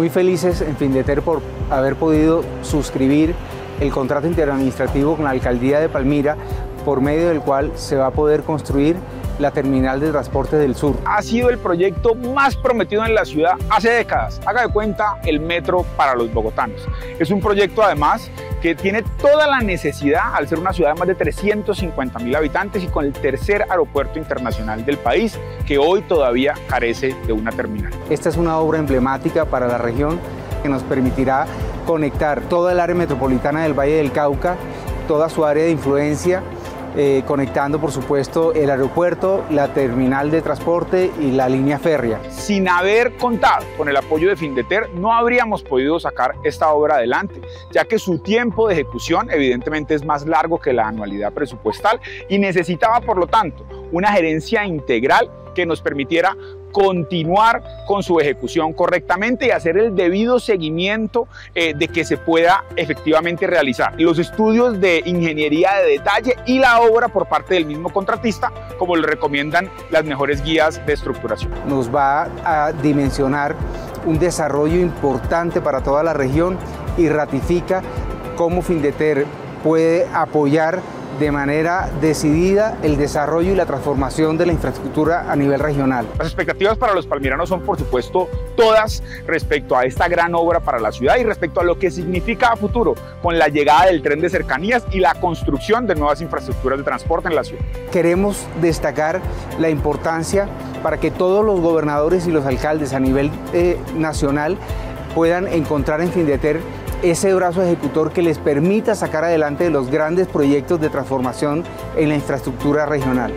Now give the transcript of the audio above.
Muy felices en Findeter por haber podido suscribir el contrato interadministrativo con la Alcaldía de Palmira por medio del cual se va a poder construir la terminal de transporte del sur. Ha sido el proyecto más prometido en la ciudad hace décadas. Haga de cuenta el metro para los bogotanos. Es un proyecto además que tiene toda la necesidad al ser una ciudad de más de 350 mil habitantes y con el tercer aeropuerto internacional del país que hoy todavía carece de una terminal. Esta es una obra emblemática para la región que nos permitirá conectar toda el área metropolitana del Valle del Cauca, toda su área de influencia eh, conectando por supuesto el aeropuerto, la terminal de transporte y la línea férrea. Sin haber contado con el apoyo de Findeter no habríamos podido sacar esta obra adelante, ya que su tiempo de ejecución evidentemente es más largo que la anualidad presupuestal y necesitaba por lo tanto una gerencia integral que nos permitiera continuar con su ejecución correctamente y hacer el debido seguimiento eh, de que se pueda efectivamente realizar los estudios de ingeniería de detalle y la obra por parte del mismo contratista, como lo recomiendan las mejores guías de estructuración. Nos va a dimensionar un desarrollo importante para toda la región y ratifica cómo Findeter puede apoyar de manera decidida el desarrollo y la transformación de la infraestructura a nivel regional. Las expectativas para los palmiranos son, por supuesto, todas respecto a esta gran obra para la ciudad y respecto a lo que significa a futuro con la llegada del tren de cercanías y la construcción de nuevas infraestructuras de transporte en la ciudad. Queremos destacar la importancia para que todos los gobernadores y los alcaldes a nivel eh, nacional puedan encontrar en Findeter ese brazo ejecutor que les permita sacar adelante los grandes proyectos de transformación en la infraestructura regional.